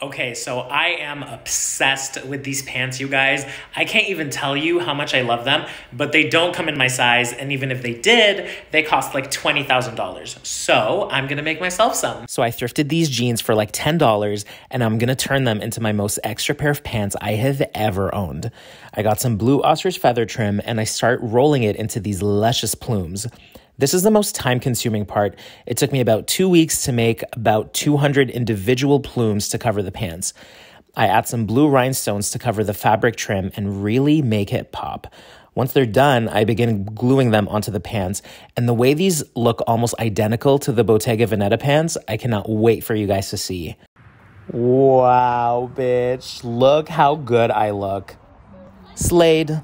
Okay, so I am obsessed with these pants, you guys. I can't even tell you how much I love them, but they don't come in my size, and even if they did, they cost like $20,000. So I'm gonna make myself some. So I thrifted these jeans for like $10, and I'm gonna turn them into my most extra pair of pants I have ever owned. I got some blue ostrich feather trim, and I start rolling it into these luscious plumes. This is the most time consuming part. It took me about two weeks to make about 200 individual plumes to cover the pants. I add some blue rhinestones to cover the fabric trim and really make it pop. Once they're done, I begin gluing them onto the pants. And the way these look almost identical to the Bottega Veneta pants, I cannot wait for you guys to see. Wow, bitch. Look how good I look. Slade.